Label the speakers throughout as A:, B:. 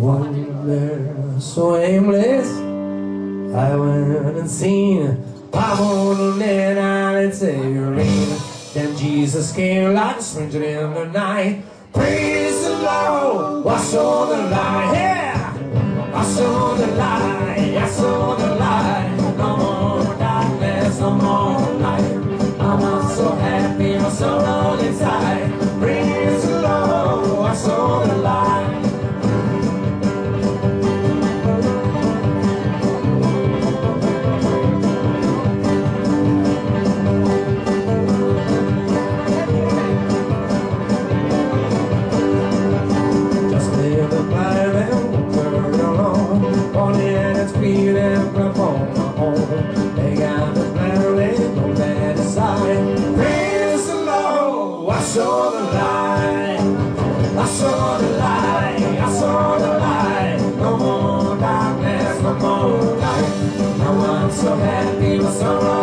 A: There so aimless, I went and seen net and a rain. Then Jesus came like a stranger in the night. Praise the Lord, I saw the light. Yeah, I saw the light. I saw the light. No more darkness, no more light. I'm so happy, I'm so all saw the light. I saw the light, I saw the light. No more darkness, no more light. Now I'm so happy, my sorrow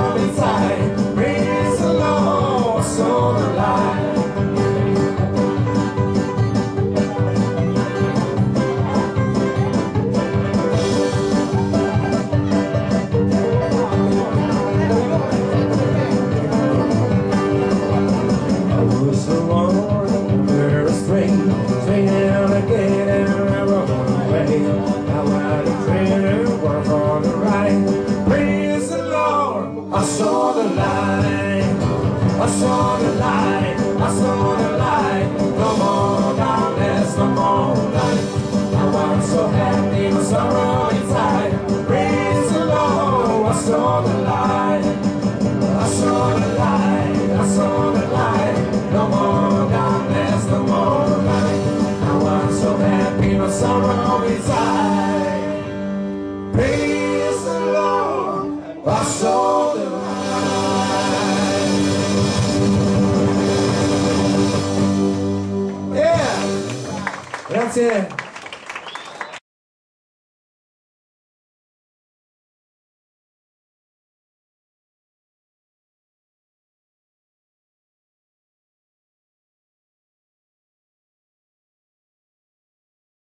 A: I saw the light. I saw the light, I saw the light. No more darkness, no more light. I'm so happy, my sorrow inside. Praise the Lord, I saw the light. I saw the light, I saw the light. No more darkness, no more light. I'm so happy, no sorrow inside. Lord, I saw the light. Yeah, grazie.